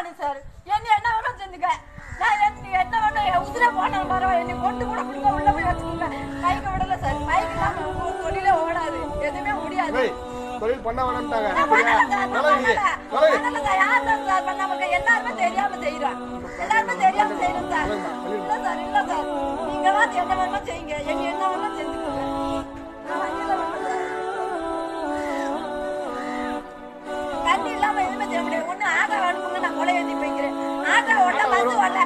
நாடு சார். என்ன என்ன வேணும் செஞ்சுக்க. நான் என்ன என்ன வேணும் உதிர போன மரம் என்னை கொண்டு கூட பிடிக்க உள்ள போய் வச்சுக்கோங்க. பைக்க விடல சார். மைக் இல்லாம தொழில ஓடாது. எதுவுமே முடியாது. தொழில் பண்ண வேணாம்ட்டாங்க. எல்லாருமே தெரியும்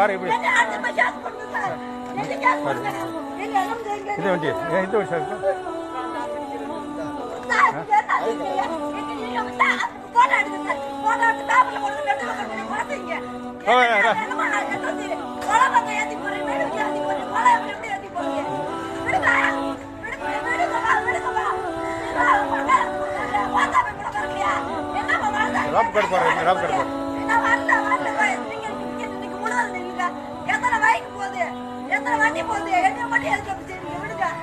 பாரு இப்படி. இந்த வண்டி. இந்த வண்டி சார் ராப் கட் போறேன் ராப் கட் போறேன் വണ്ടി പോകുന്നത് എന്നെ വണ്ടി എടുക്കാൻ